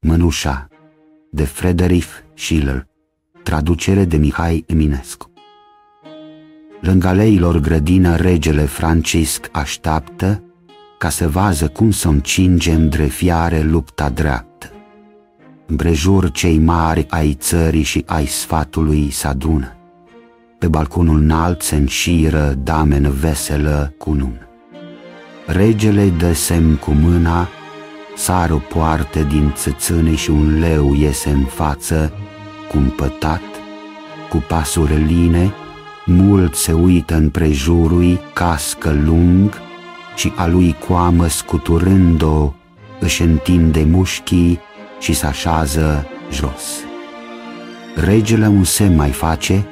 Mănușa de Frederic Schiller, traducere de Mihai Eminescu. Lângă aleilor grădină regele Francisc așteaptă ca să vază cum să încinge îndrefiare lupta dreaptă. Împrejur cei mari ai țării și ai sfatului s-adună. Pe balconul înalt se înșiră damenă veselă cu nun. Regele dă semn cu mâna Sar o poartă din țățâne și un leu iese în față, cumpătat, cu pasuri line, mult se uită în prejurui, cască lung și a lui coamă scuturând-o, își întinde mușchii și se așează jos. Regele un semn mai face,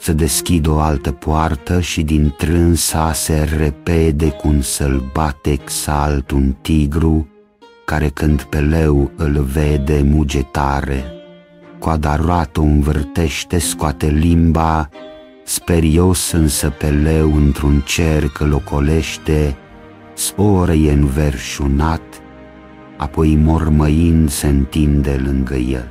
să deschid o altă poartă și din trânsa se repede cu un sălbatec salt un tigru, care când pe leu îl vede muge tare. Coada roată o învârtește, scoate limba, sperios însă pe leu într-un cerc îl ocolește, sporă e înverșunat, apoi mormăind se întinde lângă el.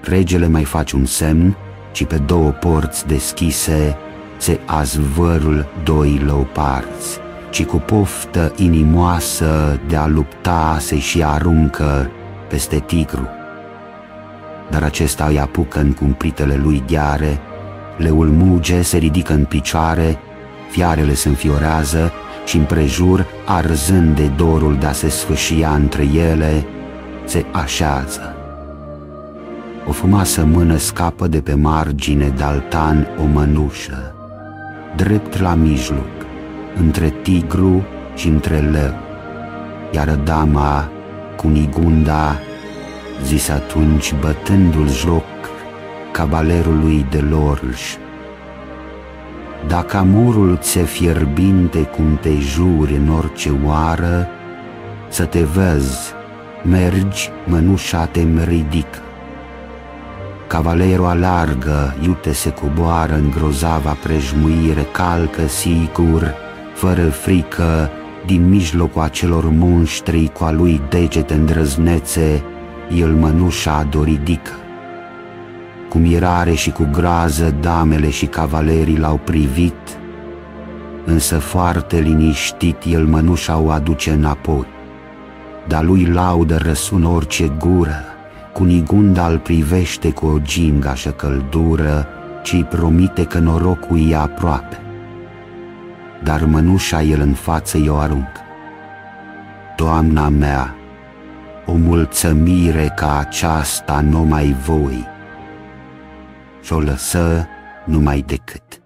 Regele mai face un semn, ci pe două porți deschise se azvărul doi leoparți, ci cu poftă inimoasă de a lupta se și aruncă peste tigru. Dar acesta îi apucă în cumpritele lui gheare, leul muge, se ridică în picioare, fiarele se înfiorează și împrejur, arzând de dorul de a se sfâșia între ele, se așează. O frumoasă mână scapă de pe margine d'altan o mănușă, drept la mijloc, între tigru și între leu, iar dama, cu nigunda, zis atunci bătându-l joc cavalerului de lorj. Dacă amorul ți-e fierbinte cum te juri în orice oară, să te vezi, mergi, mănușa te ridică Cavalerul alargă, iute se coboară în grozava prejmuire, calcă sigur, fără frică, din mijlocul acelor monștri cu a lui degete îndrăznețe, el mănușa doridică. Cu mirare și cu grază damele și cavalerii l-au privit, însă foarte liniștit el mănușa o aduce înapoi. Dar lui laudă răsună orice gură, Cunigunda îl privește cu o gingașă căldură, ci îi promite că norocul e aproape. Dar mănușa el în față i-o aruncă. Doamna mea, o mulțămire ca aceasta nu mai voi și o lăsă numai decât.